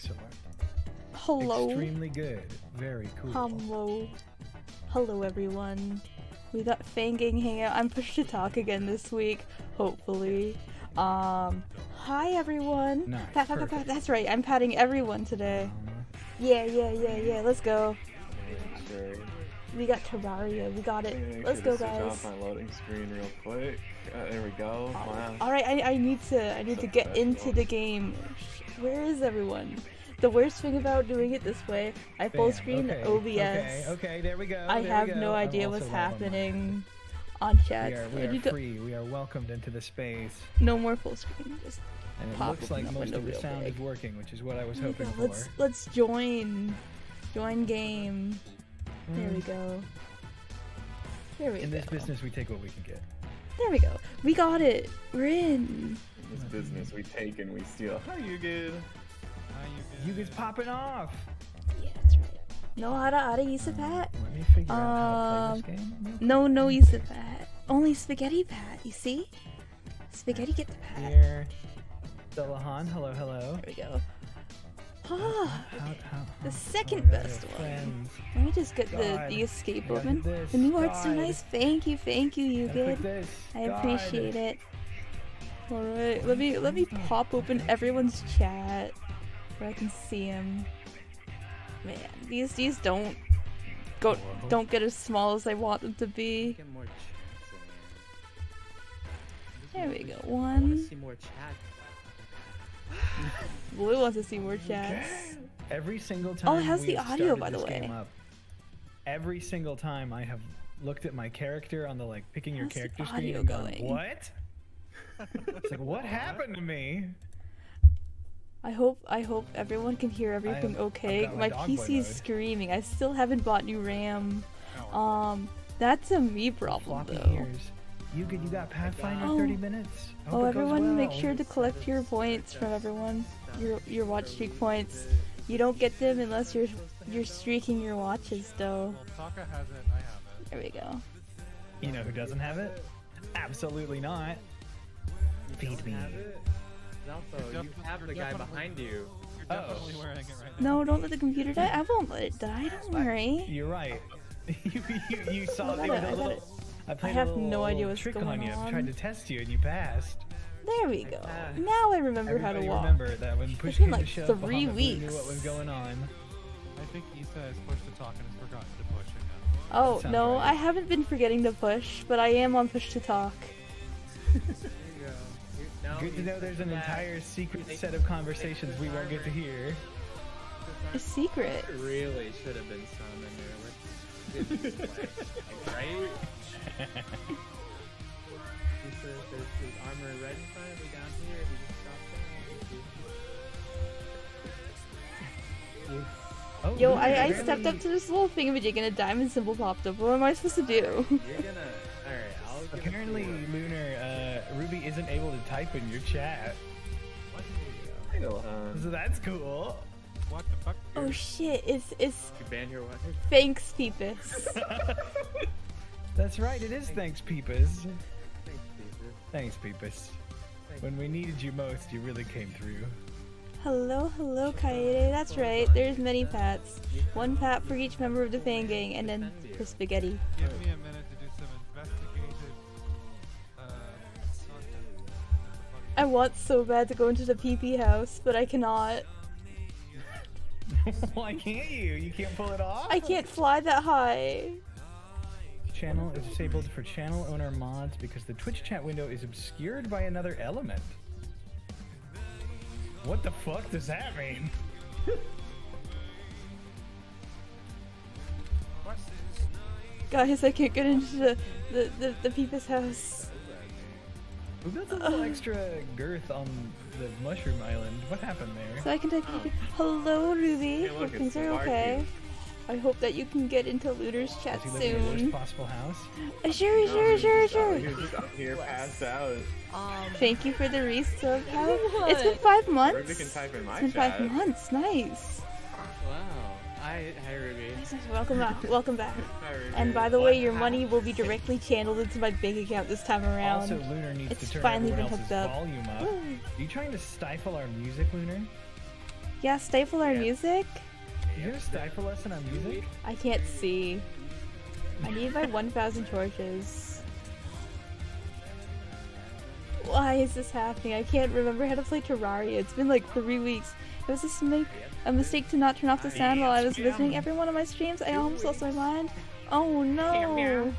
Excellent. Hello. Extremely good. Very cool. Hello. Hello, everyone. We got Fang Gang Hangout. I'm pushed to talk again this week, hopefully. Um, hi, everyone. Nice, Pat, pat, pat, pat. That's right. I'm patting everyone today. Um, Yeah, yeah, yeah, yeah. Let's go. We got Terraria. We got it. sure Let's to go, switch guys. off my loading screen real quick. Uh, there we go. Wow. All right, I, I need to I need to get into the game. Where is everyone? The worst thing about doing it this way, I full bam. screen okay, OBS. Okay, okay, there we go. I there have go. no I'm idea what's happening on chat. We are, we are free. We are welcomed into the space. no more full screen. Just And it looks like most of the sound big. is working, which is what I was we hoping go. for. Let's let's join. Join game. There we Mm. go. There we In go. this business, we take what we can get. There we go. We got it. We're in. This business we take and we steal. How you good? How You good? guys popping off. Yeah, that's right. No, how to how to use a pat? Let me figure out how to play this game. No, no use a pat. Only spaghetti pat. You see? Spaghetti get the pat. Here. Dullahan, hello, hello. There we go. Ah, How, how, the second oh, best they're one. friends. Let me just get the, God, the escape I open. The new art's so nice. Thank you, thank you, you Gotta good. this. I God. appreciate it. Alright, let me let me pop open everyone's chat where I can see them. Man, these these don't go don't get as small as I want them to be. Get more chats in There we go. here. I want One. to see more chat. Blue wants to see more chats. Every single time. Oh, it has the audio, by the way. Up, every single time I have looked at my character on the like picking your How's the character screen audio and gone, going? what? It's like what happened to me? I hope I hope everyone can hear everything I've okay. my My dog PC is screaming. I still haven't bought new RAM. Um, that's a me problem Floppy though. ears. You good? You got Pathfinder Oh. 30 minutes. Hope Oh, it goes everyone, make sure to collect your points from everyone. Your your watch streak points. You don't get them unless you're you're streaking your watches though. Taka has it, I have it. There we go. You know who doesn't have it? Absolutely not. Feed me. Have? Zalpo, you have the guy behind you. You're Oh. definitely wearing it right now. No, don't let the computer die. I won't let it die. Don't worry. You're right. you, you, you saw I me got it, a I got little. it. I have a no idea what's trick going on you. I on. tried to test you and you passed. There we go. passed. Now I remember how to Everybody walk. remember that when push been like to shove, three Bahamut Blue knew what weeks. was going on. I think Issa has pushed to talk and has forgotten to push again. Oh no, right. I haven't been forgetting to push, but I am on push to talk. Good to know there's an entire secret set of conversations we won't get to hear. A secret. There really should have been some in there. With good flag, right? He says there's his armor red in front of me down here. He just dropped down. Oh, Yo, I, I apparently- stepped up to this little thingamajig and a diamond symbol popped up. What am I supposed to do? You're gonna. Alright, I'll give it to Apparently, you. Lunar, uh, Ruby isn't able to type in your chat. Hey, Ilhan. So that's cool. What the fuck? Oh shit, it's it's You ban your weapon. thanks Peepus. That's right, it is thanks, Peepus. Thanks, Jesus. Thanks, Peepus. When we needed you most, you really came through. hello, hello Kaede, that's right, there's many pats. One pat for each member of the Fang Gang and then for spaghetti. Give me a minute I want so bad to go into the PP house, but I cannot. Why can't you? You can't pull it off? I can't fly that high. Channel is disabled for channel owner mods because the Twitch chat window is obscured by another element. What the fuck does that mean? Guys, I can't get into the the, the, the Peepus house. We built a little extra girth on the mushroom island. What happened there? So I can type PP. Hello Ruby, Hey, look, things are okay. I hope that you can get into Looter's chat Does he live in the worst soon. possible house? Uh, sure, sure, sure, sure. He was just up here, passed out. Thank you for the resub. How? It's been five months. Ruby can type in my It's been chat. five months. Nice. Hi, hi, Ruby. Welcome back. Welcome back. Hi, Ruby. And by the way, What your money will be directly channeled into my bank account this time around. Also, Lunar needs It's to turn finally been hooked up. volume up. Are you trying to stifle our music, Lunar? Yeah, stifle our Yeah. music? Is there a stifle lesson on music? I can't see. I need my 1000 torches. Why is this happening? I can't remember how to play Terraria. It's been like three weeks. It was a, smi- a mistake to not turn off the sound while I was visiting every one of my streams. I almost lost my mind. Oh no!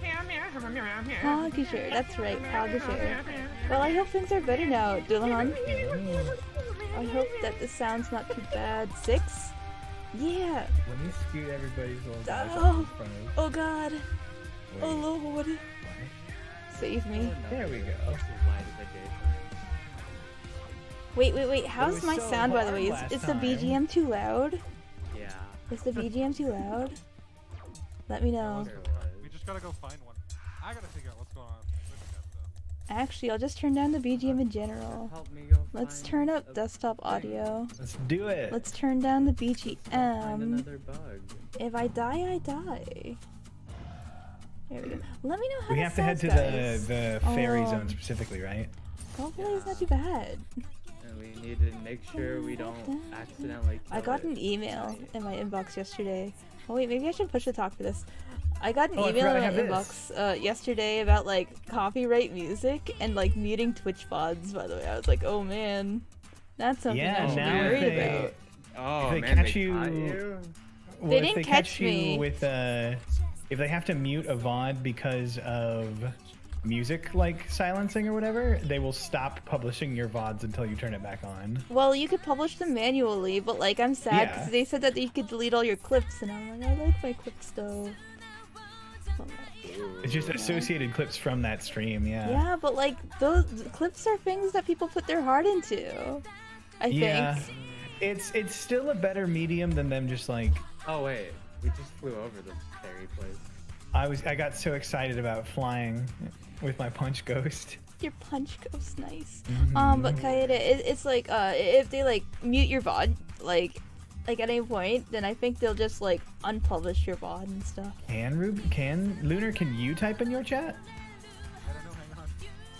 Hogshare, that's right, Hogshare. Well, I hope things are better now, Dullahan. I hope that the sound's not too bad. Six? Yeah! Let me scoot everybody's little guys Oh. in front of. Oh god! Oh lord! what? Save me. There we go. Wait, wait, wait. How's my so sound, by the way? Is, is the. BGM too loud? Yeah. Is the BGM too loud? Let me know. We just gotta go find one. I gotta figure out what's going on with that though. Actually, I'll just turn down the BGM in general. Help me go Let's turn up a- desktop audio. Let's do it. Let's turn down the Find BGM. another bug. If I die, I die. There we go. Let me know how we this have to head to sounds, the the fairy Oh. zone specifically, right? Hopefully it's not too bad. And we need to make sure we don't accidentally kill I got it. an email in my inbox yesterday. Oh wait, maybe I should push the talk for this. I got an Oh, email in my inbox uh, yesterday about like copyright music and like muting Twitch pods. By the way, I was like, oh man, that's something Yeah, I should now be worried they- about. Oh they man, catch they you- caught you? Well, They didn't they catch catch me. you with uh, if they have to mute a VOD because of music like silencing or whatever, they will stop publishing your VODs until you turn it back on. Well, you could publish them manually, but like I'm sad because Yeah. they said that you could delete all your clips, and I'm like, I like my clips though. But, like, It's just associated clips from that stream, yeah. Yeah, but like those clips are things that people put their heart into. I Yeah. think. It's it's still a better medium than them just like Oh wait, we just flew over the fairy place. I was I got so excited about flying with my punch ghost. Your punch goes nice. Mm-hmm. Um, but Kaede, it, it's like uh, if they like mute your VOD, like, like at any point, then I think they'll just like unpublish your VOD and stuff. Can Rub can Lunar can you type in your chat? Know.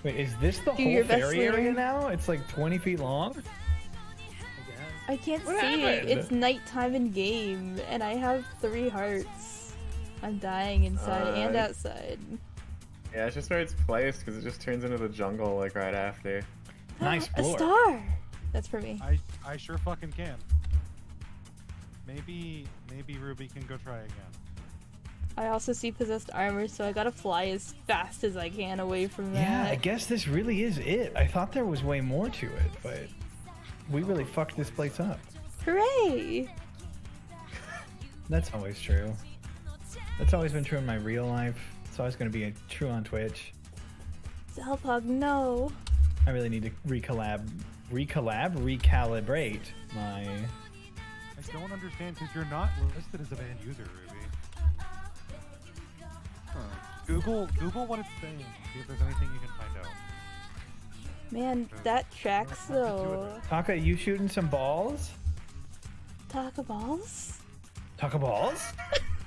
Wait, is this the Do whole your best, fairy area now? It's like 20 feet long? I can't What see. happened? It's nighttime in game, and I have three hearts. I'm dying inside and Uh, outside. Yeah, it's just where it's placed because it just turns into the jungle like right after. Nice a star. That's for me. I I sure fucking can. Maybe maybe Ruby can go try again. I also see possessed armor, so I gotta fly as fast as I can away from that. Yeah, I guess this really is it. I thought there was way more to it, but we really fucked this place up. Hooray! That's always true. That's always been true in my real life. It's always going to be true on Twitch. Zalpog, no. I really need to recollab, recollab, recalibrate my. I don't understand because you're not listed as a banned user, Ruby. Huh. Google Google what it's saying. See if there's anything you can find out. Man, that tracks Nothing to do with though. Taka, you shooting some balls? Taco balls? Taka balls?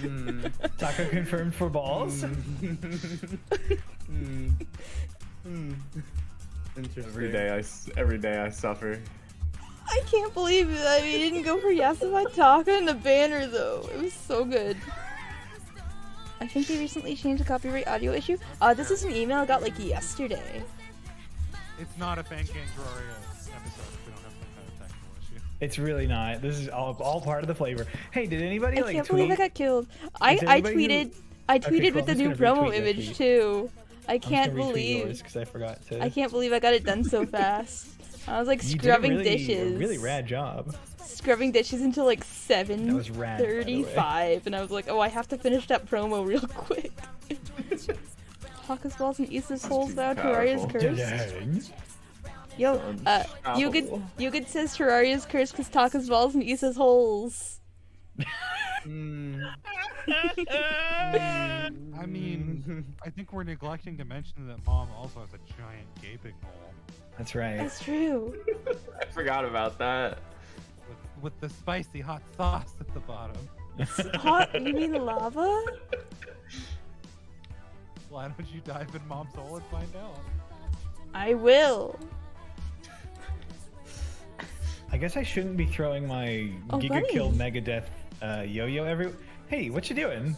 Hmm. Taka confirmed for balls? Hmm. Hmm. Interesting. Every day I s- every day I suffer. I can't believe that we didn't go for Yasubai Taka in the banner though. It was so good. I think they recently changed the copyright audio issue. Uh, this is an email I got like yesterday. It's not a Fang Gang Terraria It's really not. This is all, all part of the flavor. Hey, did anybody I like can't tweet? believe I got killed. I, I anybody who- tweeted I Okay, tweeted cool. with the new promo image tweet. too. I can't believe yours because I forgot to. I can't believe I got it done so fast. I was like You did a scrubbing really, dishes. a Really rad job. Scrubbing dishes until like seven rad, by the way. thirty-five, and I was like, "Oh, I have to finish that promo real quick." Hawkins balls and Issa's holes too now Terraria's powerful. Cursed. Dang. Yo, uh, Unstoppable. Yugid Yugid says Terraria's cursed because Taka's balls and Issa's holes. Hmm. I mean, I think we're neglecting to mention that mom also has a giant gaping hole That's right. That's true. I forgot about that. with, with the spicy hot sauce at the bottom. Hot? You mean lava? Why don't you dive in mom's hole and find out? I will. I guess I shouldn't be throwing my Oh, Giga Kill buddy. Megadeth uh, yo-yo every. Hey, what you doing?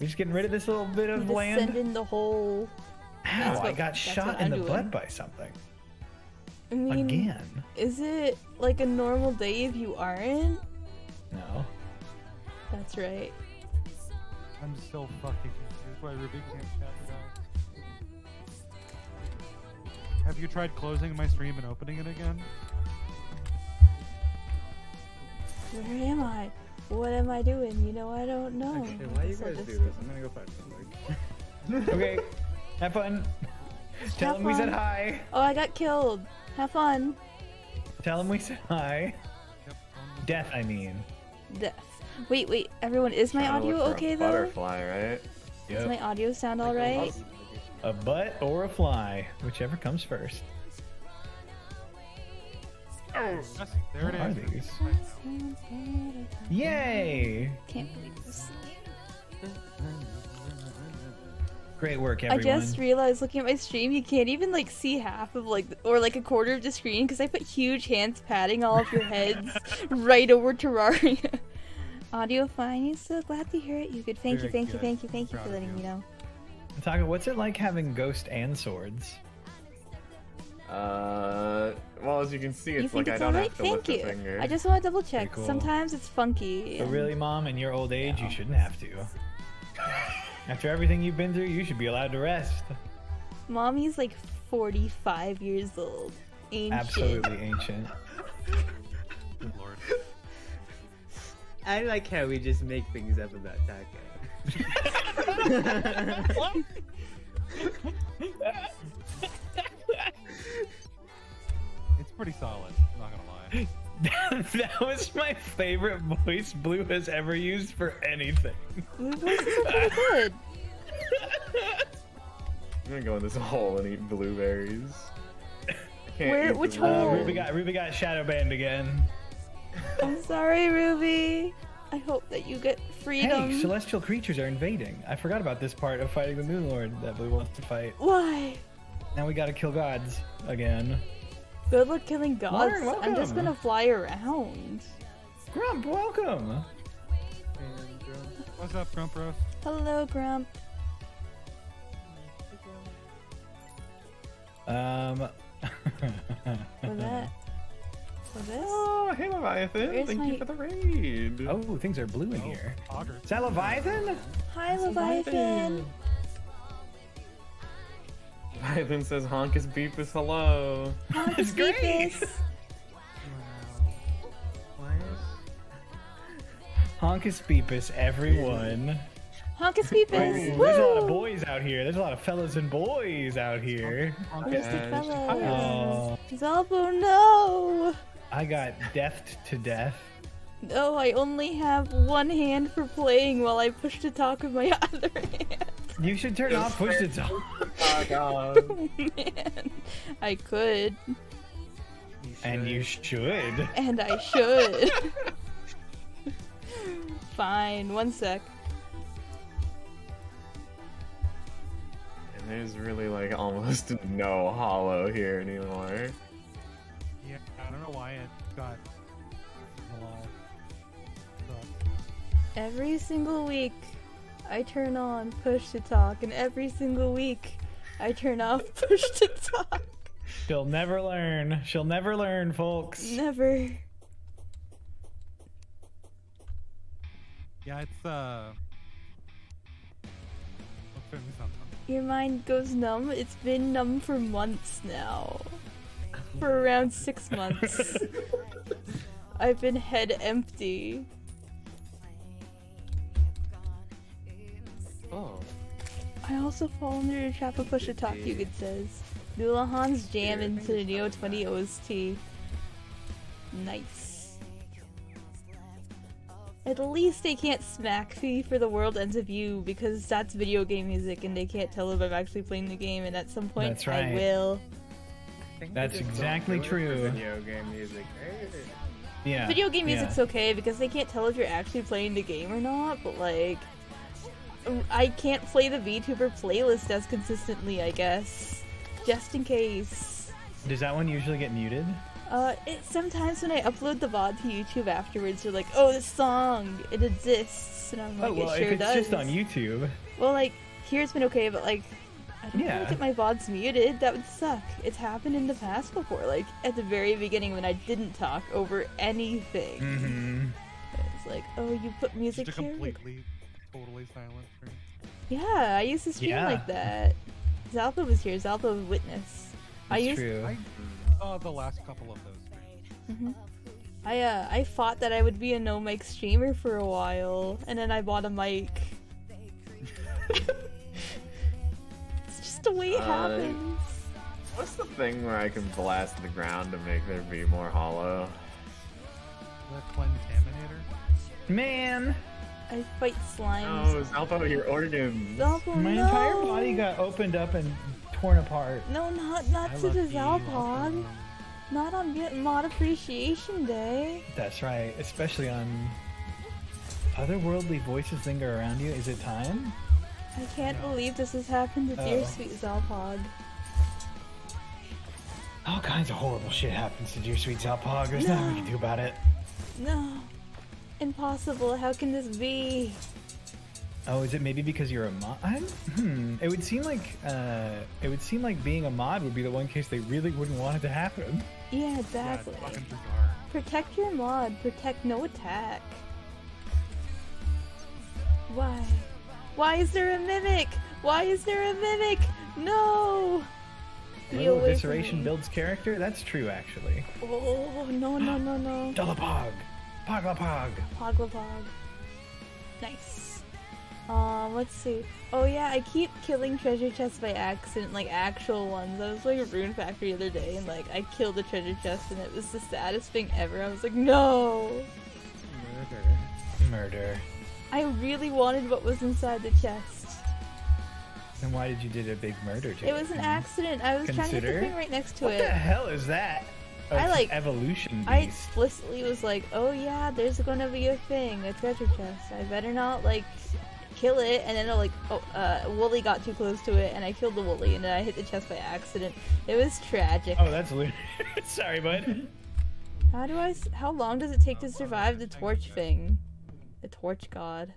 We're just getting rid of this little bit of Just send land. in the whole. Ow! That's I got shot in I'm the doing. butt by something I mean, again. is it like a normal day if you aren't? No. That's right. I'm so fucking confused why Ruby can't Have you tried closing my stream and opening it again? Where am I? What am I doing? You know, I don't know. Okay, why you So guys do this? I'm gonna go find something. Okay. Have fun. Tell Have him we said hi. Oh, I got killed. Have fun. Tell him we said hi. Yep. on the- Death, I mean. Death. Wait, wait, everyone, is my audio look for a okay though? Butterfly, right? Does my audio sound alright? A butt or a fly, whichever comes first. Oh, there it is. What are is. these? Can't Yay! believe this. Great work, everyone. I just realized looking at my stream, you can't even like see half of like or like a quarter of the screen because I put huge hands patting all of your heads right over Terraria. Audio fine. So glad to hear it. You good. Thank you, Very thank you, thank you, thank you for Proud of letting you. me know. Taka, what's it like having ghost and swords? Uh, well, as you can see, you it's think like it's I don't alright? have to Thank lift a you. finger. I just want to double check. cool. Sometimes it's funky. But really, mom, in your old age, you shouldn't have to. After everything you've been through, you should be allowed to rest. Mommy's like 45 years old. Ancient. Absolutely ancient. Lord. I like how we just make things up about Taka. It's pretty solid, I'm not gonna lie. that was my favorite voice Blue has ever used for anything. Blue voices are pretty good. I'm gonna go in this hole and eat blueberries. I Where- which Uh, hole? blueberries. Ruby got Ruby got shadow banned again. I'm sorry, Ruby. I hope that you get freedom. Hey, celestial creatures are invading. I forgot about this part of fighting the Moon Lord that Blue wants to fight. Why? Now we gotta kill gods again. Good luck killing gods. Lauren, I'm just gonna fly around. Grump, welcome. And, What's up, Grump Roast? Hello, Grump. Um. For this? Oh, hey Leviathan! Where's Thank my- you for the raid. oh, things are blue in here. Auger. Is that Leviathan? Hi, Leviathan. Leviathan says Honkus Beepus hello. Honkus great. Beepus. Why Honkus Beepus, everyone. Honkus Ooh, Beepus. there's a lot of boys out here. There's a lot of fellas and boys out here. Where's the Yeah, fellas? Oh, Zalpo, no! I got deathed to death. No, I only have one hand for playing while I push to talk with my other hand. You should turn off push to talk. Oh god. Oh, man. I could, And you should. and I should. Fine, one sec. And there's really like almost no hollow here anymore. Yeah, I don't know why it got alive. But Every single week, I turn on push to talk, and every single week, I turn off push to talk. She'll never learn. She'll never learn, folks. Never. yeah, it's uh. Let's finish something. Your mind goes numb. It's been numb for months now. For around six months. I've been head empty. Oh. I also fall under the trap of push to talk, Hugin says. Nulahan's jam Here, into the Neo 20 OST. Nice. At least they can't smack me for the world ends of you because that's video game music and they can't tell if I'm actually playing the game and at some point That's I will. I think That's exactly don't do it for true. Video game music, right? Yeah. Video game yeah. music's okay because they can't tell if you're actually playing the game or not, but like I can't play the VTuber playlist as consistently, I guess. Just in case. Does that one usually get muted? Uh, it sometimes when I upload the VOD to YouTube afterwards, they're like, "Oh, this song, it exists," and I'm like, oh well, "It sure if it's does." just on YouTube. Well, like here it's been okay, but like I don't Yeah. want to get my VODs muted. That would suck. It's happened in the past before, like at the very beginning when I didn't talk over anything. Mm-hmm. It's like, oh, you put music Just a here. completely, totally silent stream. Yeah, I used to stream Yeah. like that. Zalpo was here. Zalpo was witness. I used true. I saw the last couple of those streams. I uh I thought that I would be a no mic streamer for a while, and then I bought a mic. it's just the way it Uh, happens. What's the thing where I can blast the ground to make there be more hollow? The Clentaminator. Man, I fight slimes. No, Zalpo, your organs. Zalpo, my no. entire body got opened up and torn apart. No, not not I to the you, Zalpog. Not on Viet- Mod Appreciation Day. That's right, especially on otherworldly voices linger around you. Is it time? I can't believe this has happened to dear Oh. sweet Zalpog. All kinds of horrible shit happens to dear sweet Zalpog. There's nothing we can do about it. No. Impossible. How can this be? Oh, is it maybe because you're a mod? I'm, hmm. It would seem like uh, it would seem like being a mod would be the one case they really wouldn't want it to happen. Yeah, Yeah, exactly. it's. Protect your mod. Protect no attack. Why? Why is there a mimic? Why is there a mimic? No! Be Little evisceration builds character. That's true, actually. Oh, no, no, no, no. Dolapog, Poglapog. Poglapog. Nice. Um, let's see. Oh yeah, I keep killing treasure chests by accident, like actual ones. I was like a Rune Factory the other day, and like I killed a treasure chest, and it was the saddest thing ever. I was like, no! Murder. Murder. I really wanted what was inside the chest. Then why did you do a big murder to It was an accident. I was trying to get the thing right next to it. What the hell is that? Oh, I like- evolution I explicitly was like, "Oh yeah, there's gonna be a thing, a treasure chest. I better not like kill it." And then like, oh, uh, Wooly got too close to it, and I killed the Wooly, and then I hit the chest by accident. It was tragic. Oh, that's lu- sorry, bud. How do I? s- How long does it take to survive the torch thing? The torch god.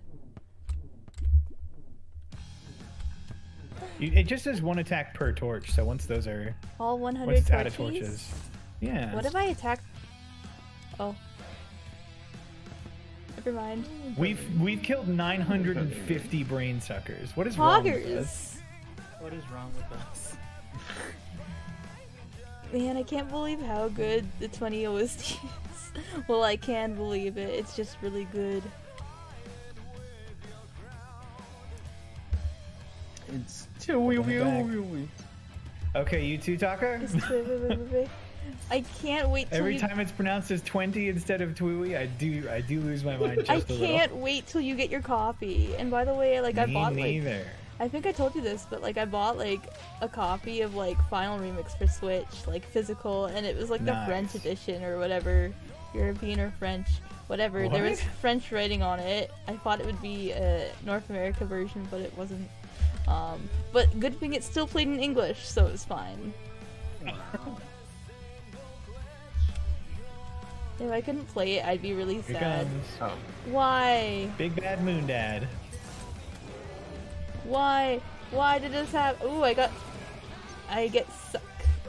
You, it just says one attack per torch. So once those are All once 100 it's out of torches? torches, yeah. What if I attack? Oh. Never mind. We've we've killed 950 brain suckers. What is wrong with us? What is wrong with us? Man, I can't believe how good the 20 OST is. well, I can believe it. It's just really good. It's Welcome Okay, you too, Taka. I can't wait till Every you. time it's pronounced as 20 instead of Twooey, I do I do lose my mind just I a can't wait till you get your copy. And by the way, like I Me bought like. I think I told you this, but like I bought like a copy of like Final Remix for Switch, like physical, and it was like the French edition or whatever, European or French, whatever. There was French writing on it. I thought it would be a North America version, but it wasn't. Um, but good thing it still played in English, so it was fine. If I couldn't play it, I'd be really Here sad. comes Oh, Why? Big Bad Moon Dad. Why? Why did this happen? Ooh, I got. I get sucked.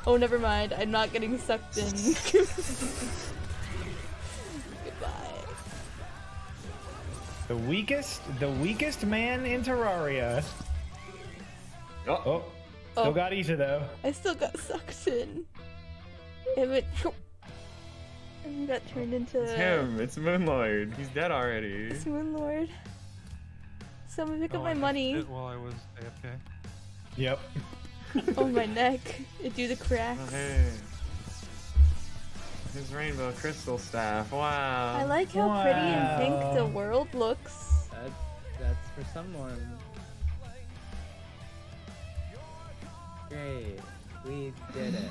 Oh, never mind. I'm not getting sucked in. Goodbye. The weakest, the weakest man in Terraria. Oh, Oh, still Oh. got Issa though. I still got sucked in. It went. And got turned into it's him. It's Moonlord. He's dead already. Moon Lord. Someone pick Oh, up my missed money. it while I was AFK. Yep. oh, my neck. It do the Oh, cracks. hey. His rainbow crystal staff. Wow. I like how pretty and pink the world looks. That's that's for someone. Great, we did it.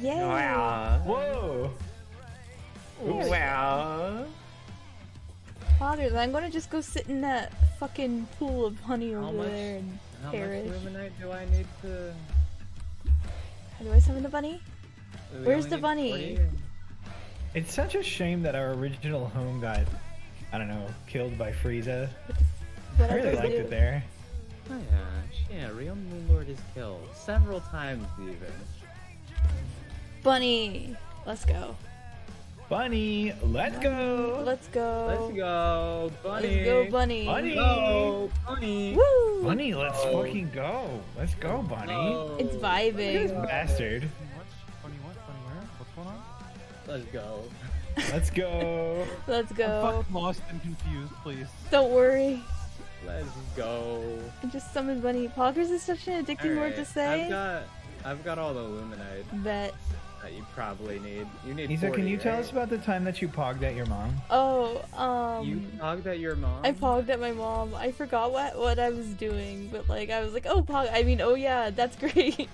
Yay! Wow. Whoa. There Wow. Fathers, I'm gonna just go sit in that fucking pool of honey How over much- there and How perish. much luminite do I need to? How do I summon the bunny? We Where's the bunny? 40? It's such a shame that our original home got, I don't know, killed by Frieza. I really liked do? it there. Oh yeah, yeah, real Moon Lord is killed. Several times even. Bunny. Let's go. Bunny, let's go. Let's go. Let's go, bunny. Let's go, bunny. Bunny. Go, bunny. Woo! Bunny, let's Oh. fucking go. Let's go, Bunny. Go. It's This vibing. bastard. What? What? Funny where? What's going on? Let's go. Let's go. Let's I'm go. fucking lost and confused, please. Don't worry. Let's go. I just summoned Bunny. Poggers is such an addicting word to say. I've got, I've got all the Luminite Bet. that you probably need. You need. Isa, can you tell us about the time that you pogged at your mom? Oh, um. You talked at your mom. I pogged at my mom. I forgot what what I was doing, but like I was like, oh pog. I mean, oh yeah, that's great.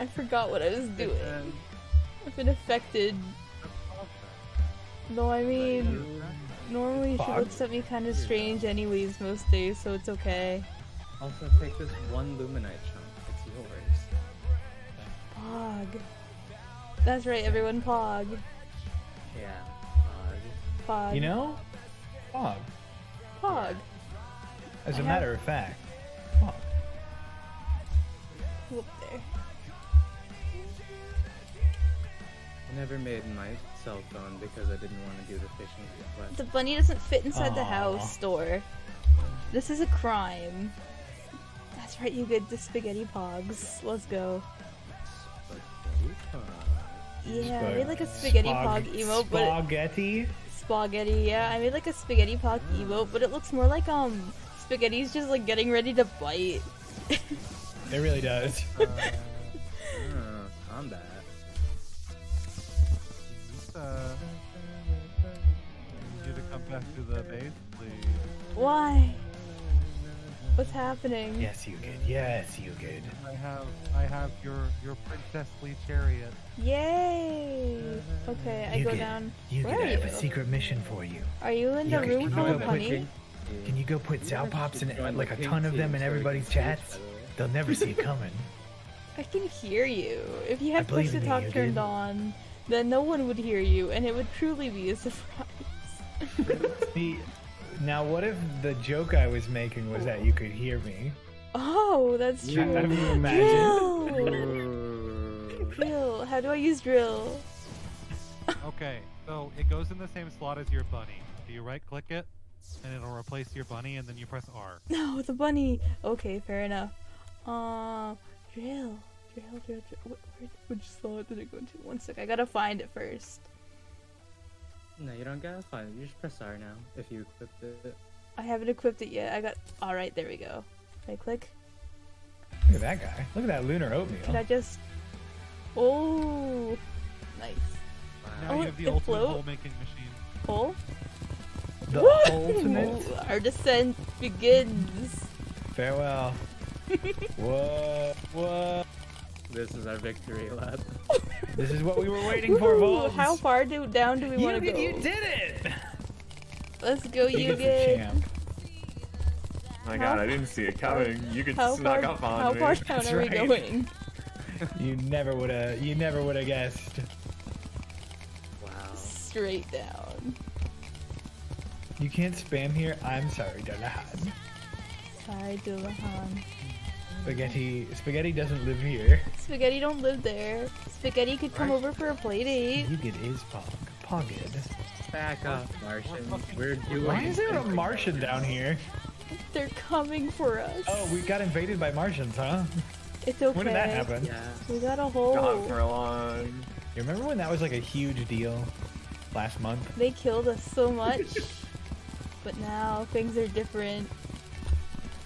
I forgot what I was doing. And I've been affected. Though I mean, you- normally she looks at me kind of strange, anyways, most days, so it's okay. Also take this one Luminite chunk. It's yours. Pog. That's right, everyone. Pog. Yeah. Uh, Pog. You know? Pog. Pog. As I a have- matter of fact. Pog. Whoop there. I never made my cell phone because I didn't want to do the fishing request. The bunny doesn't fit inside the house door. This is a crime. That's right, you get the spaghetti pogs. Let's go. Yeah, I made like a spaghetti Spag- pog emote, but it, Spaghetti? spaghetti. Yeah, I made like a spaghetti pog emote, but it looks more like um spaghetti's just like getting ready to bite. It really does. Uh, Uh, combat. Uh, need you to come back to the base, please. Why? What's happening? yes, you good. Yes, you good. I have, I have your your princessly chariot. Yay! Okay, I you go good. down. You Where good. are I have you? a secret mission for you. Are you in the You room can full go of honey? Can you go put Zow Pops in Join like a ton of them in everybody's can see each chats? They'll never see it coming. I can hear you. If you I had push believe to in talk turned on, then no one would hear you, and it would truly be a surprise. See, now what if the joke I was making was that you could hear me? oh, that's Yeah, true. have you imagined? Drill! Drill. How do I use drill? Okay, so it goes in the same slot as your bunny. Do you right click it, and it'll replace your bunny, and then you press R. No, the bunny. Okay, fair enough. Uh, drill. Drill, drill, drill. Wh- Where, which slot did it go into? One sec. I gotta find it first. No, you don't gotta find it. You just press R now if you equipped it. I haven't equipped it yet. I got. Alright, there we go. Right click. Look at that guy. Look at that lunar oatmeal. Can. I just. Oh! Nice. Now Oh, you have the ultimate float? hole making machine. Pull? The ultimate Our descent begins. farewell. what? What? This is our victory lap. This is what we were waiting for, Woohoo! Volks. How far do, down do we want to go? you did it! Let's go, You you get the champ. My How- god, I didn't see it coming. You could How snuck far? up on How me. far down That's are we right. going? You never would have. You never would have guessed. Wow. Straight down. You can't spam here. I'm sorry, Dullahan. Sorry, Dullahan. Spaghetti. Spaghetti doesn't live here. Spaghetti don't live there. Spaghetti could come Right. over for a play date. You get is Pog. Pogged. Back up, Martian. We're doing. Why is there a Martian down here? They're coming for us. Oh, we got invaded by Martians, huh? It's okay. When did that happen? Yeah. We got a Gone hole. for a long. You remember when that was like a huge deal last month? They killed us so much. but now things are different.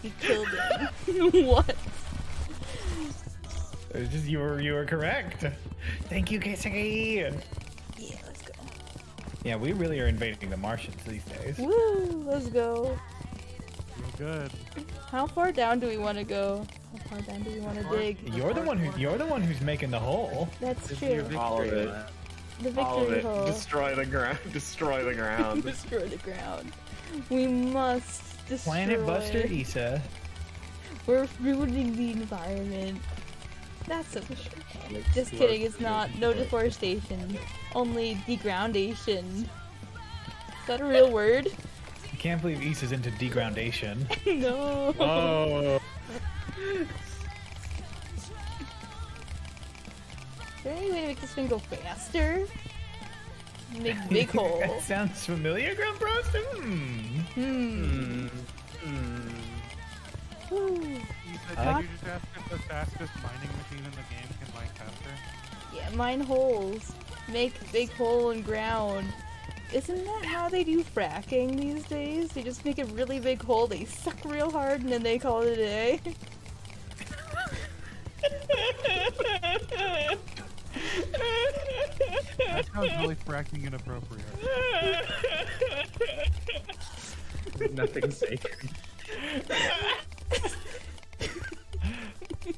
We killed them. what? It was just you were you were correct. Thank you, Kiseki. Yeah, let's go. Yeah, we really are invading the Martians these days. Woo! Let's go. Real good. How far down do we want to go? How far down do we want to dig? You're the one who you're the one who's making the hole. That's This true. All of victory it. lap. The All of victory it. hole. Destroy the ground. Destroy the ground. Destroy the ground. We must destroy. Planet Buster Issa. We're ruining the environment. That's a. Like, Just kidding, it's not. No deforestation. Only degroundation. Is that a real word? I can't believe Issa's into degroundation. no. Oh. Is there any way to make this thing go faster? Make big hole. that sounds familiar, Grumpros? Hmm. Hmm. Hmm. Whew. You said I- you just asked if the fastest mining machine in the game can mine faster. Yeah, mine holes. Make big hole in ground. Isn't that how they do fracking these days? They just make a really big hole, they suck real hard, and then they call it a day. That sounds really fracking inappropriate. Nothing sacred.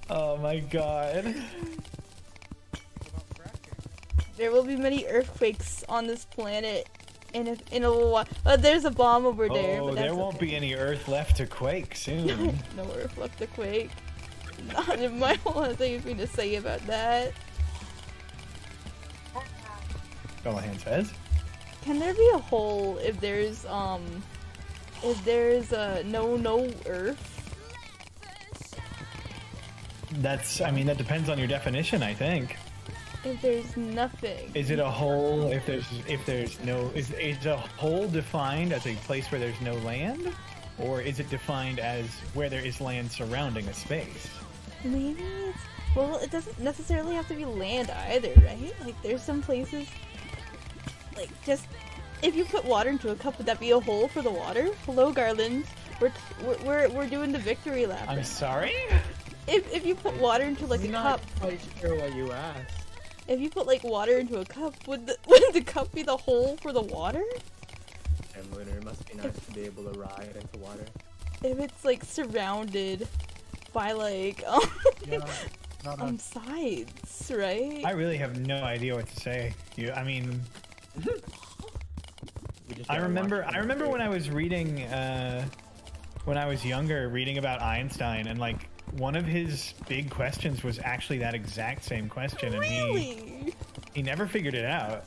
Oh my god. There will be many earthquakes on this planet in a, in a little while. Uh, there's a bomb over there. Oh, but there won't okay. be any Earth left to quake soon. no earth left to quake. Not in my whole anything to say about that. Can there be a hole if there's um if there's uh no no earth? That's, I mean, that depends on your definition, I think. If there's nothing. Is it a hole if there's if there's no is is a hole defined as a place where there's no land, or is it defined as where there is land surrounding a space? Maybe it's well, it doesn't necessarily have to be land either, right? Like there's some places like just if you put water into a cup, would that be a hole for the water? Hello, Garland. We're we're we're, we're doing the victory lap. I'm sorry. If if you put water into like I'm a not cup, quite sure what you asked. if you put like water into a cup, would the would the cup be the hole for the water? And Lunar, it must be nice to be able to ride into water. If it's like surrounded by like um, Yeah, not a, um sides, right? I really have no idea what to say. You, I mean, We just I remember. I remember when I was reading, uh, when I was younger, reading about Einstein, and like one of his big questions was actually that exact same question, and he really? he never figured it out.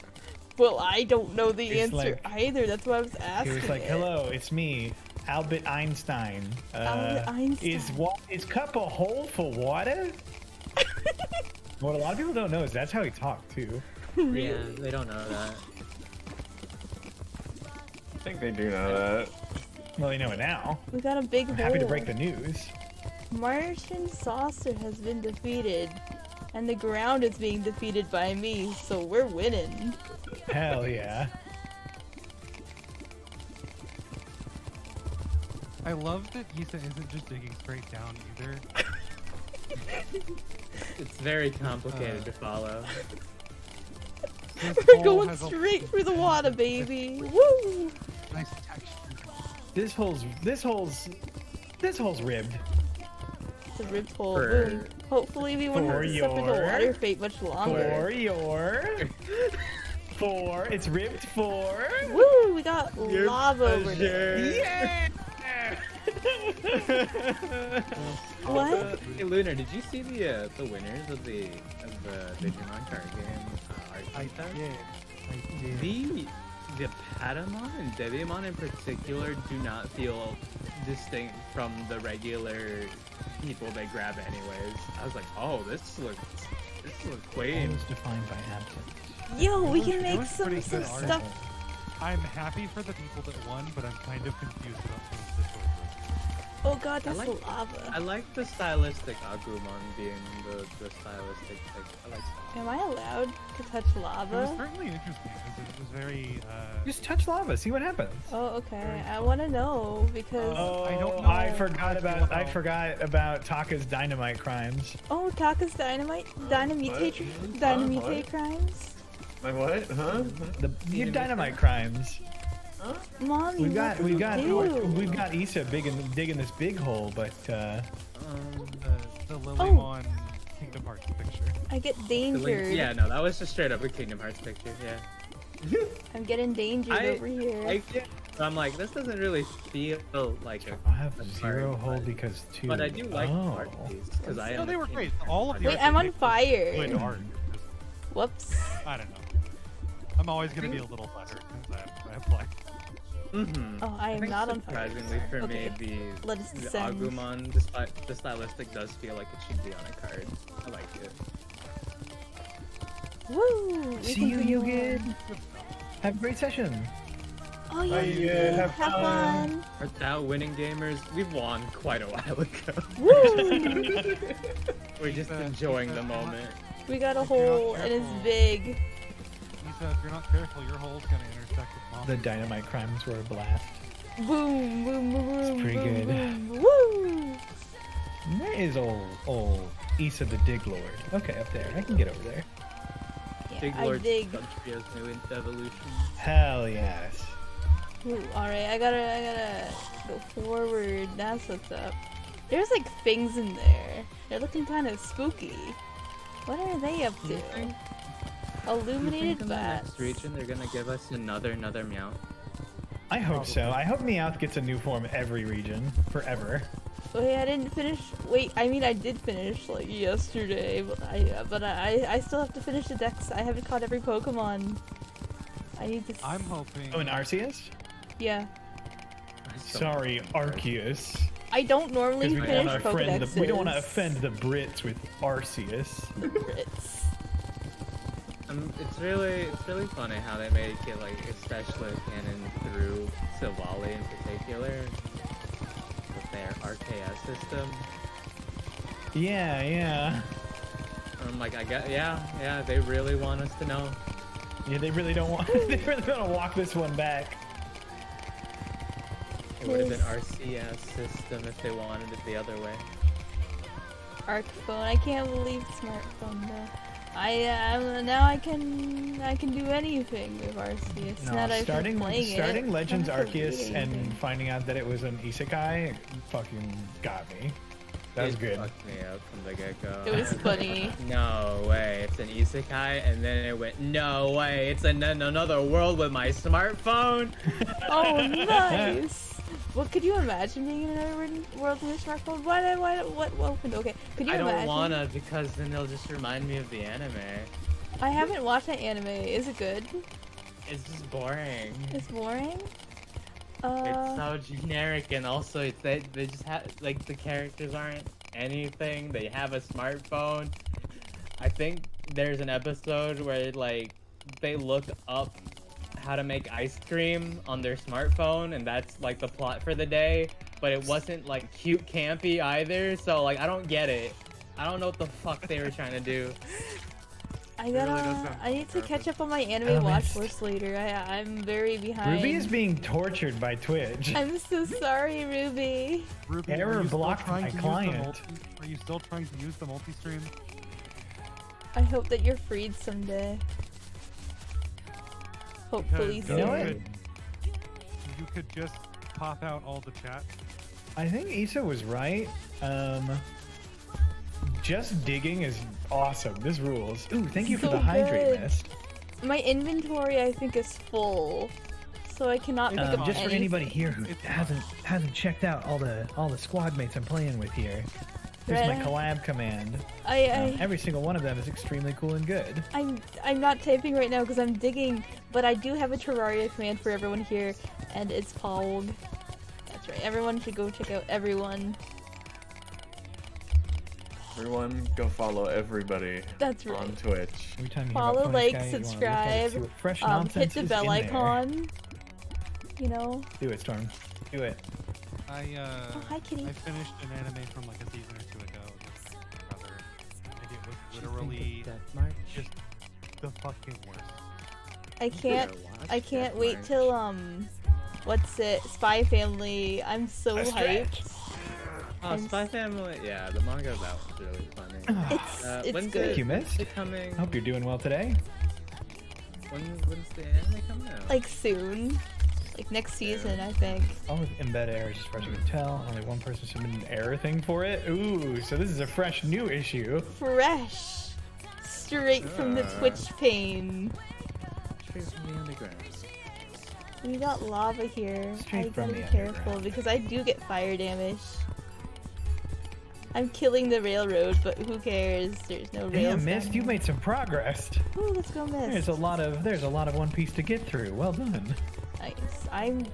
Well, I don't know the It's answer like- either. That's why I was asking. He asking. was like, it. "Hello, it's me, Albert Einstein. Uh, Albert Einstein. Is wa- is cup a hole for water?" what a lot of people don't know is that's how he talked too. Yeah, they don't know that. I think they do know that. Well, you know it now. We got a big I'm hole. happy to break the news. Martian saucer has been defeated, and the ground is being defeated by me. So we're winning. Hell yeah. I love that Issa isn't just digging straight down either. It's very complicated Uh, to follow. We're going straight through the water, baby. Woo! Nice texture. This hole's this hole's this hole's ribbed. It's a ripped hole. For- Hopefully, we won't have For to suffer the your- water fate much longer. For your for it's ribbed for Woo! We got lava over there. yeah. What? Hey Lunar, did you see the uh, the winners of the of the Digimon card game uh, art I contest? did. I did. The the Patamon and Devimon in particular do not feel distinct from the regular people they grab anyways. I was like, oh, this looks this looks way Holes defined by absence. Yo, we can make some, some good art. stuff. I'm happy for the people that won, but I'm kind of confused about some of the choices. Oh god, I that's like- lava. I like the stylistic Agumon being the, the stylistic pick. I like that. Am I allowed to touch It was certainly interesting because it was very. Uh, Just touch lava, see what happens. Oh, okay. I want to know because. Oh, I don't know forgot I feel about I forgot about Taka's dynamite crimes. Oh, Taka's dynamite, dynamite, What? dynamutate crimes. My what? Huh? The your dynamite crimes. Mommy, We've got we've got do? we've got Issa big in, digging this big hole, but uh, Um, the, the Oh. Lilymon Kingdom Hearts picture. I get the link- dangered. yeah, no, that was just straight up a Kingdom Hearts picture. Yeah. I'm getting dangered I- over here. I get, I'm like, this doesn't really feel like a. I have a zero card, hold but- because two. But I do like oh. art because I No, they were great. All of the Wait, art I'm on fire. Good art. Whoops. I don't know. I'm always gonna be a little better because I, I play. Mhm. Oh, I I am think not on fire. surprisingly for Okay. me, Let us the, the. Agumon, despite the stylistic, does feel like it should be on a card. I like it. Woo! we See you, continue Yugid. Have a great session. Oh yeah. Bye, Yugid. Have Have fun. fun. Are thou winning gamers? We've won quite a while ago. Woo! We're just enjoying the moment. We got a If hole and it's big. Lisa, if you're not careful, your hole's gonna intersect with mom. The dynamite crimes were a blast. Boom, boom, boom, boom. It's pretty boom, good. boom. Woo! And there is old old Issa the Dig Lord. Okay, up there. I can get over there. Yeah, Big I Lord dig. Subtria's new evolution. Hell yes. Ooh, alright, I gotta, I gotta go forward. That's what's up. There's like things in there. They're looking kind of spooky. What are they up to? think- You think Illuminated in the bats. next region they're gonna give us another another Meowth? I hope so. I hope Meowth gets a new form every region forever. Wait, I didn't finish. Wait, I mean, I did finish like yesterday, but I, uh, but I, I still have to finish the decks. I haven't caught every Pokemon. I need to. I'm hoping. Oh, an Arceus? Yeah, I still- Sorry, Arceus. I don't normally Because we don't finish want to offend Pokedexes. the we don't want to offend the Brits with Arceus. Brits. Um, it's really it's really funny how they make it like a especially canon through Silvally in particular with their RKS system. Yeah, yeah. I'm like I get yeah yeah they really want us to know. Yeah, they really don't want. they really want to walk this one back. It would have been Yes. RCS system if they wanted it the other way. Arc phone. I can't believe smartphone though. I um, now I can I can do anything with Arceus. No, now that I've been starting starting it, Legends I don't have to Arceus and finding out that it was an isekai fucking got me. That was It good. fucked me up from the get go. It was funny. No way, it's an isekai, and then it went, no way, it's an, another world with my smartphone. Oh, nice. What could you imagine being in another world- world with a smartphone? What? What? What? What opened? Okay. Could you I don't imagine? wanna because then they'll just remind me of the anime. I haven't watched that anime. Is it good? It's just boring. It's boring. It's Uh, so generic, and also it's they, they just have like the characters aren't anything. They have a smartphone. I think there's an episode where like they look up how to make ice cream on their smartphone, and that's like the plot for the day. But it wasn't like cute campy either, so like I don't get it. I don't know what the fuck they were trying to do. I gotta. sound I need to catch up on my anime Oh, watch list later. I I'm very behind. Ruby is being tortured by Twitch. I'm so sorry, Ruby. Ruby, Error are you still blocked trying my to client. multi- Are you still trying to use the multi-stream? I hope that you're freed someday. Hopefully Because You know soon. what? could- You could just pop out all the chat. I think Issa was right. Um, just digging is awesome. This rules. Ooh, thank you for So the hydrate good. mist. My inventory, I think, is full, so I cannot pick Um, up just for anybody here who It's hasn't hasn't checked out all the all the squad mates I'm playing with here. Here's my Right. collab command. I, Um, every single one of them is extremely cool and good. I'm, I'm not typing right now because I'm digging, but I do have a Terraria command for everyone here, and it's called. That's right. Everyone should go check out everyone. Everyone, go follow everybody That's right. on. Twitch. Every time you Follow, like, Sky, you wanna look at it, subscribe, see fresh Um, hit the bell in there. icon. You know. Do it, Storm. Do it. I uh, Oh, hi, kitty. I finished an anime from like a season or literally just the fucking worst. I can't. I can't wait till um, what's it? Spy Family. I'm so A hyped. Oh, I'm Spy s- Family. Yeah, the manga that was really funny. It's Uh, it's when's good. Thank you, Miss. It coming? I hope you're doing well today. When, when's the anime coming out? Like soon, like next season, I think. Oh, All with embed errors, as far as you can tell. Only one person submitted an error thing for it. Ooh, so this is a fresh new issue. Fresh, straight from the. Twitch pane. Straight from the underground. We got lava here. Straight I gotta be careful because I do get fire damage. I'm killing the railroad, but who cares? There's no rails. Damn, Mist, you made some progress. Ooh, let's go, Mist. There's a lot of there's a lot of One Piece to get through. Well done. Nice. I'm.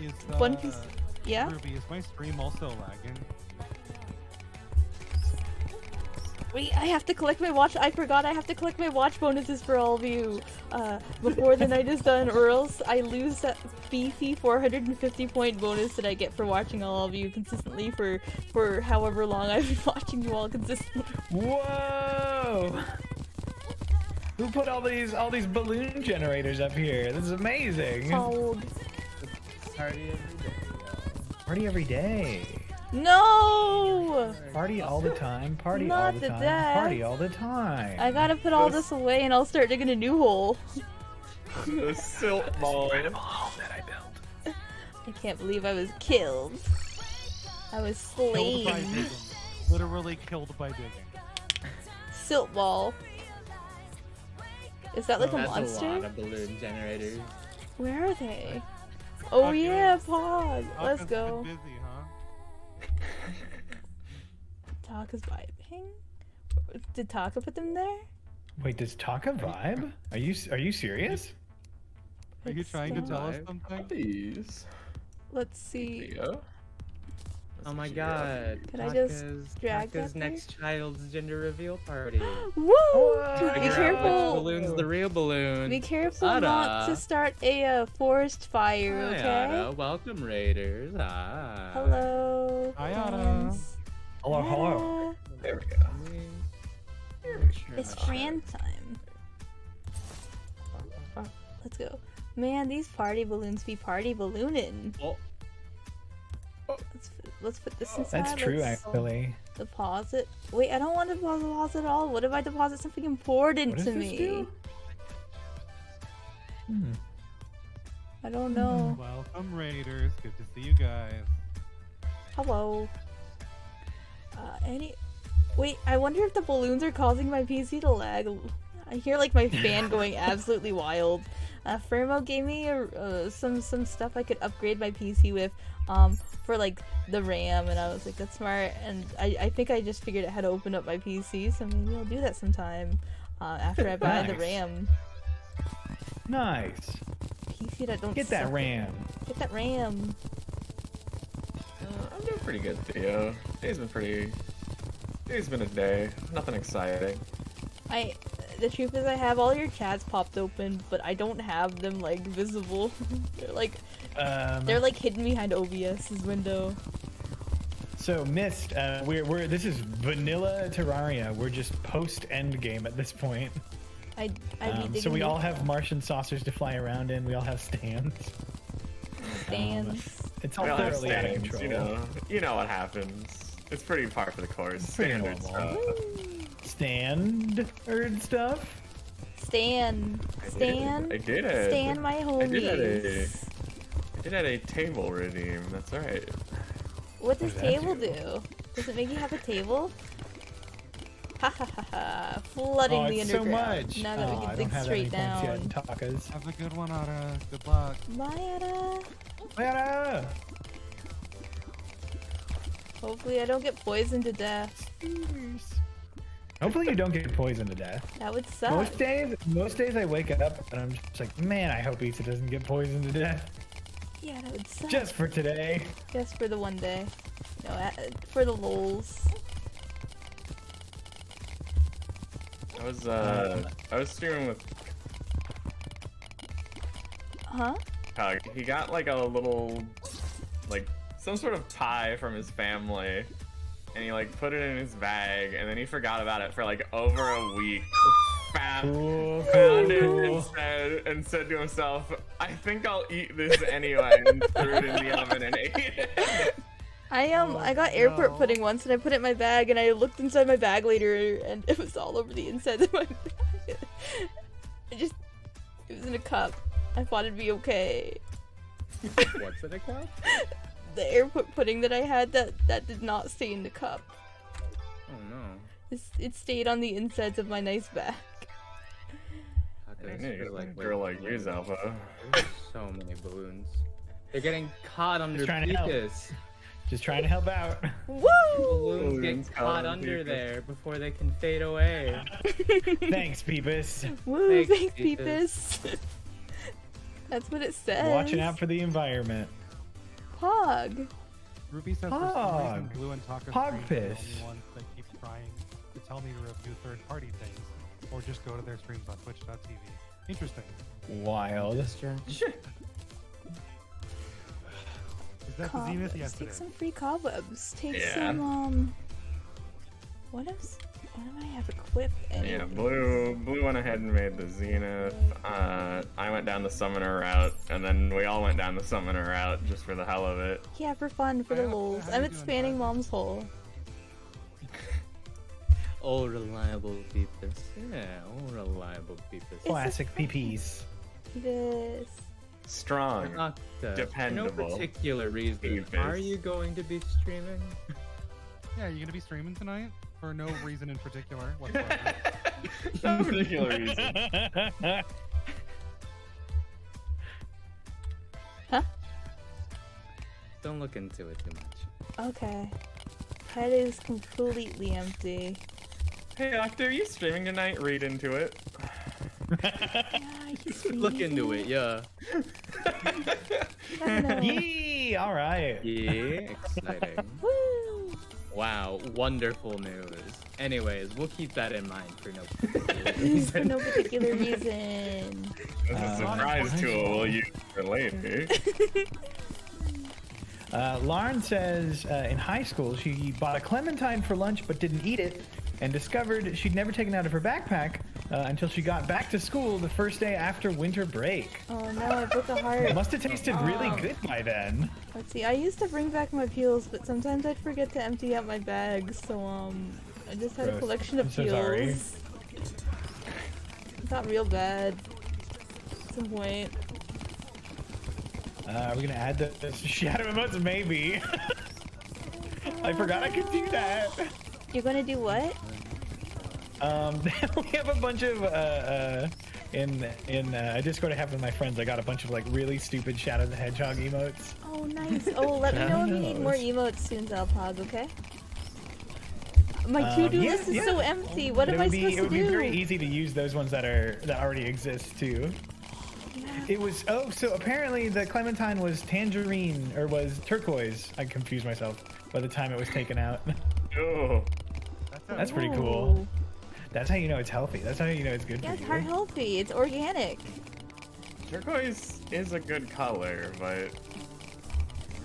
Is, One uh, Piece- Yeah. Ruby, is my stream also lagging? Wait, I have to collect my watch. I forgot I have to collect my watch bonuses for all of you uh, before the night is done, or else I lose that beefy 450 point bonus that I get for watching all of you consistently for for however long I've been watching you all consistently. Whoa! Who put all these all these balloon generators up here? This is amazing. Cold. Party every day. Party every day. No! Party all the time. Party all Not the the time. death. Party all the time. I gotta put all Those- this away and I'll start digging a new hole. The silt ball. home that I built. I can't believe I was killed. I was Killed by slain. digging. Literally killed by digging. Silt ball. Is that like a That's a lot of balloon generators. Where are they? Oh Taka- yeah, Pog. Let's go. busy, huh? Taka's vibing. Did Taka put them there? Wait, does Taka vibe? Are you are you serious? Are you trying to tell us something? Please. Let's see. Theo. Oh my god. Could I just Taka's- drag Taka's that there? next child's gender reveal party. Woo! Dude, be Figure out careful. Balloon's the real balloon. Be careful not to start a uh, forest fire, Hi, okay? Ada. Welcome, Raiders. Hi. Hello. Hi, Ada. friends. Hello, hello. There we go. It's Fran time. Let's go. Man, these party balloons be party ballooning. Oh, Let's, let's put this inside. That's true, Let's actually. Deposit. Wait, I don't want to deposit at all. What if I deposit something important What to me? Hmm. I don't know. Welcome, Raiders. Good to see you guys. Hello. Uh, any. Wait, I wonder if the balloons are causing my PC to lag. I hear like my fan going absolutely wild. Uh, Firmo gave me a, uh, some some stuff I could upgrade my PC with, um, for like the RAM, and I was like, that's smart. And I, I think I just figured out how to open up my PC, so maybe I'll do that sometime. Uh, after I buy the RAM. Nice. PC that don't Get that suck. RAM. Get that RAM. Uh, I'm doing pretty good, Theo. Day's been pretty. Day's been a day. Nothing exciting. I the truth is I have all your chats popped open, but I don't have them like visible. they're like Um, they're like hidden behind OBS's window. So Mist, uh, we're we're this is vanilla Terraria. We're just post end game at this point. I I Um, so we all have Martian saucers to fly around in. We all have stands. stands. It's all We all have out of stands, control. you know. You know what happens. It's pretty par for the course. Pretty Standard normal. stuff. Standard stuff. Stan. I Stan. I did it. Stan my I did it. I did at a table redeem. That's right. What does What does table do? do? Does it make you have a table? Ha ha ha ha. Flooding oh, the it's so much. Now that oh, we can dig straight any points yet in down. Takas. Have a good one, Ada. Good luck. Bye, Ada. Lara! Hopefully I don't get poisoned to death. Hopefully you don't get poisoned to death. That would suck. Most days, most days I wake up and I'm just like, man, I hope Issa doesn't get poisoned to death. Yeah, that would suck. Just for today. Just for the one day. No, uh, for the lols. I was uh I was streaming with Huh? Hug. He got like a little like some sort of tie from his family and he like put it in his bag and then he forgot about it for like over a week. Found, Cool. found it and said and said to himself, I think I'll eat this anyway and threw it in the oven and ate it. I um Oh, I got airport no. pudding once and I put it in my bag and I looked inside my bag later and it was all over the inside of my bag. it just it was in a cup. I thought it'd be okay. what's in a cup? The airport pudding that I had that that did not stay in the cup. Oh no. It's, it stayed on the insides of my nice bag. Taka's this need to like a girl like you, balloons. Zalpo. There's so many balloons. They're getting caught under trying to. Peepus. Just trying to help out. Woo! Balloons Balloons get caught caught under under Peepus. there before they can fade away. Thanks, Peepus. Woo! Thanks, Thanks, Peepus. That's what it says. Watching out for the environment. Pog. Ruby says for some Hog. reason Blue and Taka Hog streams are the only ones that keep trying to tell me to review third-party things, or just go to their streams on Twitch.tv. Interesting. Wild. Is that the Cobwebs. Zenith Take yesterday? some free cobwebs. Take Yeah. some um. What else? What do I have equipped? Any Yeah, Blue Blue went ahead and made the Zenith. Uh, I went down the Summoner route, and then we all went down the Summoner route just for the hell of it. Yeah, for fun, for the How- lols. how I'm expanding bud? mom's hole. Oh, reliable Peepus. Yeah, oh, reliable Peepus. Classic PPs. This. Strong. Not, uh, Dependable. For no particular reason. Peepus. Are you going to be streaming? Yeah, you're gonna be streaming tonight for no reason in particular whatsoever. no particular reason. Huh? Don't look into it too much. Okay. Head is completely empty. Hey, Octa, are you streaming tonight? Read into it. Yeah, he's Look into it, yeah. I don't know. Yee! All right. Yeah, exciting. Woo! Wow, wonderful news. Anyways, we'll keep that in mind for no particular for reason. no particular reason. As a Uh, surprise tool we'll use for later. Uh, Lauren says uh, in high school she bought a clementine for lunch but didn't eat it and discovered she'd never taken it out of her backpack uh, until she got back to school the first day after winter break. Oh no, I broke a It heart. must have tasted really Oh. good by then. Let's see, I used to bring back my peels, but sometimes I'd forget to empty out my bags, so um, I just had a collection of I'm so peels. sorry. It got real bad. At some point. Uh, are we gonna add the, the shadow emotes? Maybe. I forgot I could do that. You're gonna do what? Um, we have a bunch of uh, uh, in in uh, Discord I have with my friends. I got a bunch of like really stupid Shadow the Hedgehog emotes. Oh, nice. Oh, let me know if you need more emotes soon, Zalpog, okay? My Um, to-do yeah, list is yeah. so empty. What it am I would be, supposed it to would be do? very easy to use those ones that are that already exist too. It was oh so apparently the clementine was tangerine or was turquoise. I confused myself by the time it was taken out. Oh, That's pretty cool. Ooh. That's how you know it's healthy. That's how you know it's good Yeah, for it's you. heart healthy. It's organic. turquoise is a good color, but I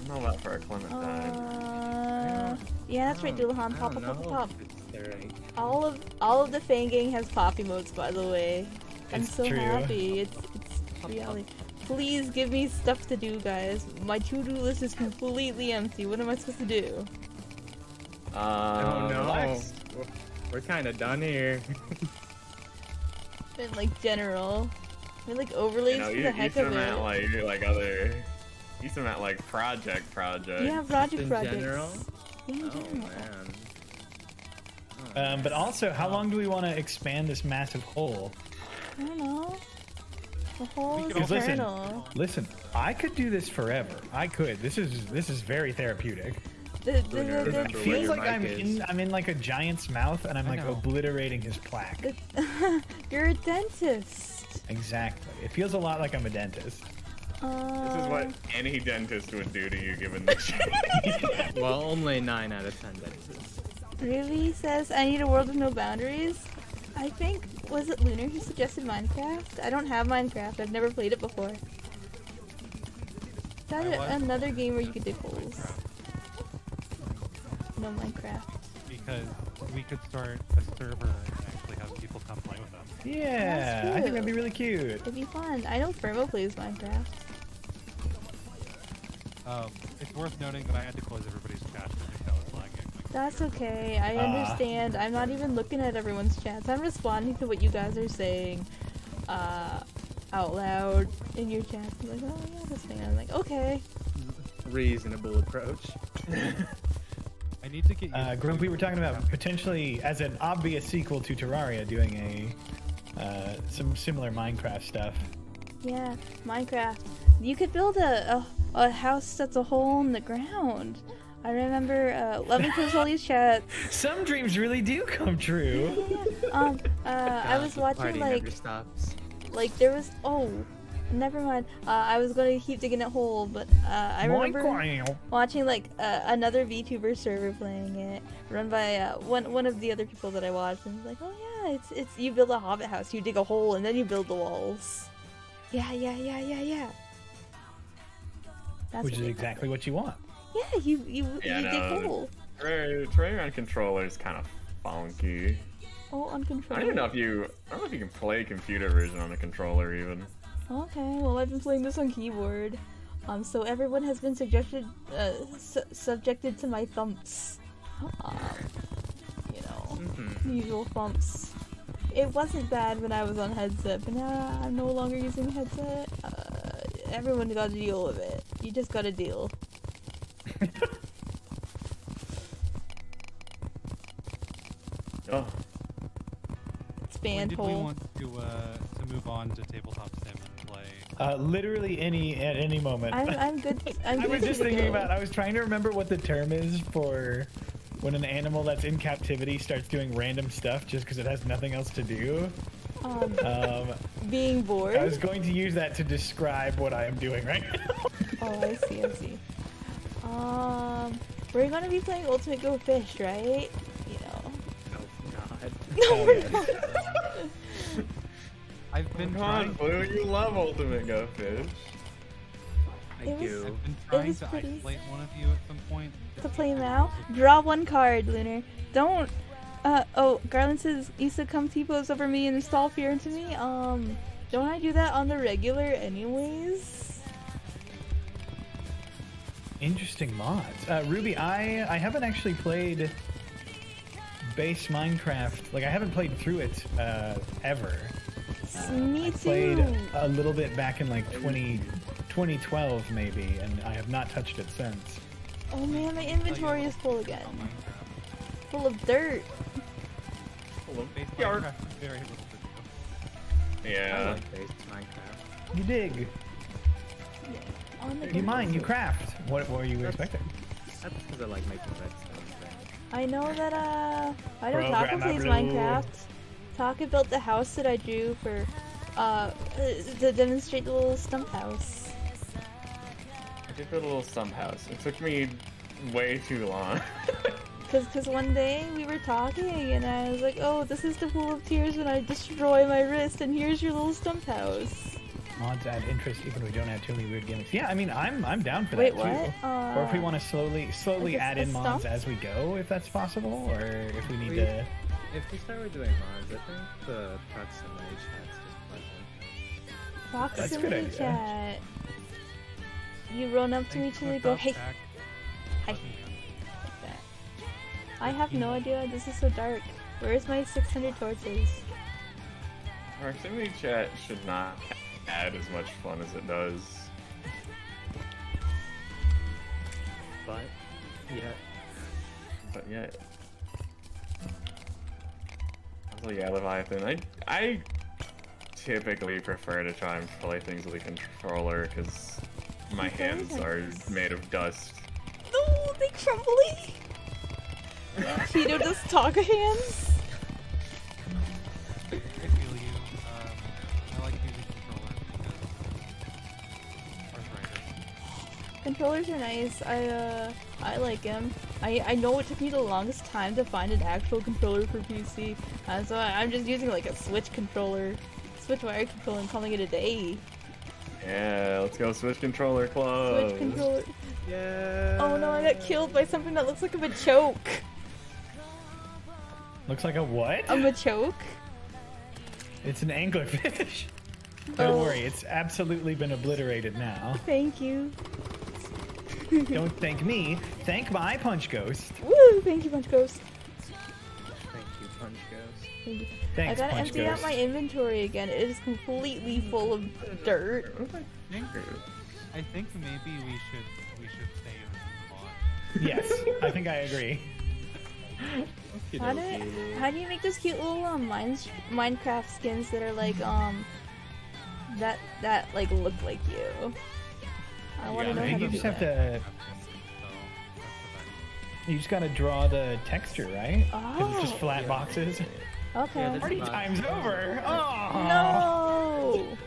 don't know about for a clementine. Uh, yeah, that's right, Dullahan. I Pop, don't pop, pop, pop. if right- All of all of the Fang Gang has pop emotes, by the way. I'm It's so true. happy. It's it's reality. Please give me stuff to do, guys. My to-do list is completely empty. What am I supposed to do? I Um, don't know. relax. We're, we're kind of done here. In like general, I mean, like overlays You know, for you, the you heck some of at it. like like other. You some at like project project. yeah, project in general? Yeah, in Oh general. man. Oh, Um, but also, how long do we want to expand this massive hole? I don't know. The whole is listen, eternal. listen, I could do this forever. I could. This is this is very therapeutic. The, the, the, the, It feels like I'm mic in. I'm in like a giant's mouth and I'm like obliterating his plaque. You're a dentist. Exactly. It feels a lot like I'm a dentist. Uh, This is what any dentist would do to you, given the shit. Well, only 9 out of 10 dentists. Ruby says, I need a world with no boundaries. I think, was it Lunar who suggested Minecraft? I don't have Minecraft. I've never played it before. Is that I a- another game where you could dig holes? No Minecraft. because we could start a server and actually have people come play with us. Yeah, I think that'd be really cute. It'd be fun. I know Fermo plays Minecraft. Um, it's worth noting that I had to close everybody's chat because I think that was lagging. That's okay. I Ah. understand. I'm not even looking at everyone's chats. I'm responding to what you guys are saying uh, out loud in your chat. I'm like, oh yeah, this thing. I'm like, okay. Reasonable approach. I need to get used Uh, to we were talking about potentially, as an obvious sequel to Terraria, doing a uh, some similar Minecraft stuff. Yeah, Minecraft. You could build a, a, a house that's a hole in the ground. I remember uh, Love and Console's chat. Some dreams really do come true. Yeah, yeah. Um, uh, I was watching like never stops. like there was oh, never mind. Uh, I was gonna keep digging a hole, but uh, I remember Minecraft. watching like uh, another VTuber server playing it, run by uh, one one of the other people that I watched, and like, oh yeah, it's it's you build a hobbit house, you dig a hole, and then you build the walls. Yeah, yeah, yeah, yeah, yeah. That's Which is exactly what you want. Yeah, you you Yeah, you dig no. hole. Terraria Terraria on controller is kind of funky. Oh, I don't know if you. I don't know if you can play computer version on a controller even. Okay, well I've been playing this on keyboard. Um, so everyone has been suggested, uh, su- subjected to my thumps. Um, you know, Mhm. usual thumps. It wasn't bad when I was on headset, but now I'm no longer using headset. Uh, everyone got to deal with it. You just gotta deal. Oh, It's When band did we want to uh, to move on to tabletop sim and play? Uh, literally any at any moment. I'm, I'm good. I'm I was just thinking go. about. I was trying to remember what the term is for when an animal that's in captivity starts doing random stuff just because it has nothing else to do. Um, Um, being bored. I was going to use that to describe what I am doing right now. Oh, I see, I see. Um, we're gonna be playing Ultimate Go Fish, right? You know. Oh god. No, Oh, we're yes. not. I've been come on, trying. Blue, you love Ultimate Go Fish. I It was- do. I've been trying to pretty- isolate one of you at some point. to play now. Draw one card, Lunar. Don't. Uh oh. Garland says Issa come T-pose over me and install fear into me. Um, don't I do that on the regular anyways? Interesting mods. Uh, Ruby, I I haven't actually played base Minecraft. Like I haven't played through it uh, ever. S- Uh, me I too. played a little bit back in like 20, 2012 maybe, and I have not touched it since. Oh man, my inventory is full again. On Minecraft. Full of dirt. Base Yarp. Minecraft very little to do. Yeah. Minecraft. You dig. On the You mine. You craft. What, what were you That's- expecting? That's because I like making redstone. I know that uh I know Taka Programmer plays Blue. Minecraft. Taka about the house that I drew for uh to demonstrate the little stump house. I did build a little stump house. It took me way too long. Cause, cause one day we were talking and I was like, oh, this is the pool of tears when I destroy my wrist, and here's your little stump house. Mods add interest even if we don't have too many weird gimmicks. Yeah, I mean, I'm I'm down for Wait, that too. what? Uh, or if we want to slowly slowly add a in mods stump? as we go, if that's possible, or if we need We- to. If we start with doing mods, I think the proximity chat's just pleasant. That's a good Proximity chat. You run up to Thanks each for other, the go, hey, pack. hi. Like that. I have no hmm. idea. This is so dark. Where's my 600 torches? Proximity chat should not add as much fun as it does. But yeah, But yeah. So yeah, Leviathan. I I typically prefer to try and play things with a controller because my hands are made of dust. No, they crumbly. Cheeto does Taka hands. I feel you. Um, I like using controllers because. Controllers are nice. I uh, I like them. I I know it took me the longest time to find an actual controller for PC, uh, so I, I'm just using like a Switch controller, Switch wire controller, and calling it a day. Yeah, let's go Switch controller club. Switch controller. yeah. Oh no, I got killed by something that looks like a machoke. Looks like a what? A machoke. It's an anglerfish. Don't Oh. worry, it's absolutely been obliterated now. Thank you. Don't thank me. Thank my punch ghost. Woo! Thank you, Punch Ghost. Thank you, Punch Ghost. Thank you. Thanks, I gotta punch empty out my inventory again. It is completely full of dirt. I think, I think maybe we should we should save and move on. Yes, I think I agree. How do how do you make those cute little um, mine, Minecraft skins that are like um that that like look like you? I You want to know how think to you do just have that. to. You just gotta draw the texture, right? 'Cause it's just Oh. flat Yeah. boxes. Okay. Yeah, Party Fine. time's over. Oh no.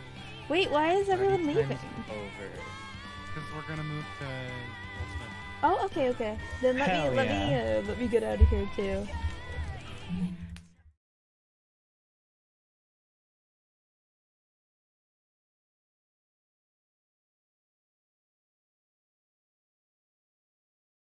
Wait, why is everyone Party leaving? time's Over. Because we're gonna move to Oh, okay, okay. Then let Hell me let yeah. me uh, let me get out of here too.